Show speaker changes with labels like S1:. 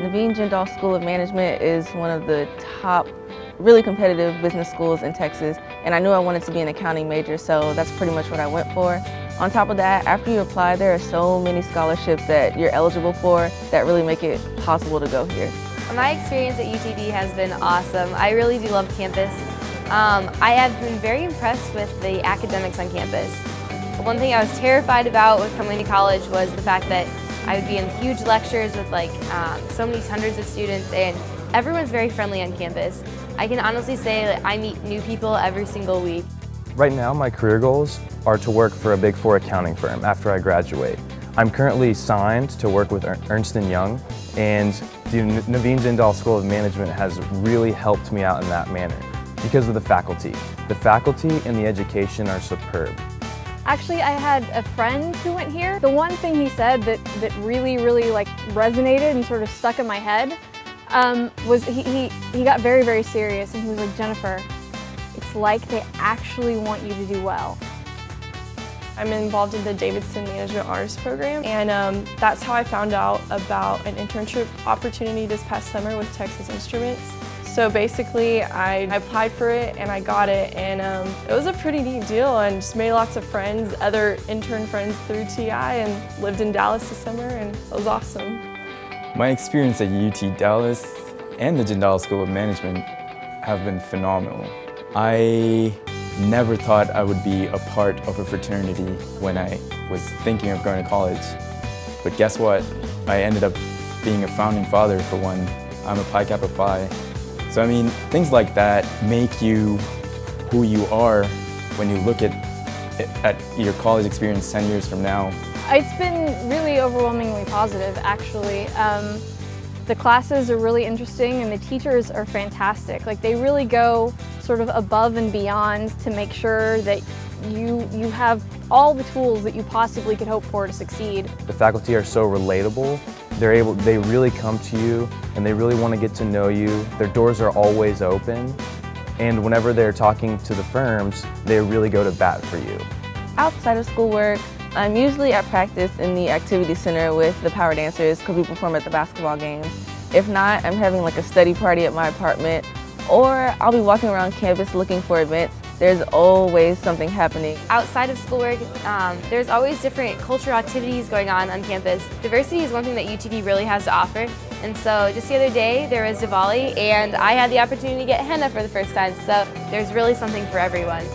S1: Naveen Jindal School of Management is one of the top really competitive business schools in Texas and I knew I wanted to be an accounting major so that's pretty much what I went for. On top of that, after you apply there are so many scholarships that you're eligible for that really make it possible to go here.
S2: My experience at UTD has been awesome. I really do love campus. Um, I have been very impressed with the academics on campus. One thing I was terrified about with coming to college was the fact that I would be in huge lectures with like um, so many hundreds of students and everyone's very friendly on campus. I can honestly say that I meet new people every single week.
S3: Right now my career goals are to work for a Big Four accounting firm after I graduate. I'm currently signed to work with Ernst & Young and the Naveen Jindal School of Management has really helped me out in that manner because of the faculty. The faculty and the education are superb.
S4: Actually, I had a friend who went here. The one thing he said that, that really, really like resonated and sort of stuck in my head um, was he, he, he got very, very serious and he was like, Jennifer, it's like they actually want you to do well.
S5: I'm involved in the Davidson Management Honors Program and um, that's how I found out about an internship opportunity this past summer with Texas Instruments. So basically, I applied for it and I got it, and um, it was a pretty neat deal and just made lots of friends, other intern friends through TI, and lived in Dallas this summer, and it was awesome.
S6: My experience at UT Dallas and the Jindal School of Management have been phenomenal. I never thought I would be a part of a fraternity when I was thinking of going to college. But guess what? I ended up being a founding father for one. I'm a Pi Kappa Phi. So I mean, things like that make you who you are when you look at, at your college experience 10 years from now.
S4: It's been really overwhelmingly positive, actually. Um, the classes are really interesting and the teachers are fantastic. Like they really go sort of above and beyond to make sure that you, you have all the tools that you possibly could hope for to succeed.
S3: The faculty are so relatable they're able, they really come to you and they really want to get to know you. Their doors are always open. And whenever they're talking to the firms, they really go to bat for you.
S1: Outside of schoolwork, I'm usually at practice in the activity center with the power dancers because we perform at the basketball games. If not, I'm having like a study party at my apartment or I'll be walking around campus looking for events there's always something happening.
S2: Outside of schoolwork, um, there's always different cultural activities going on on campus. Diversity is one thing that UTD really has to offer. And so just the other day, there was Diwali, and I had the opportunity to get henna for the first time. So there's really something for everyone.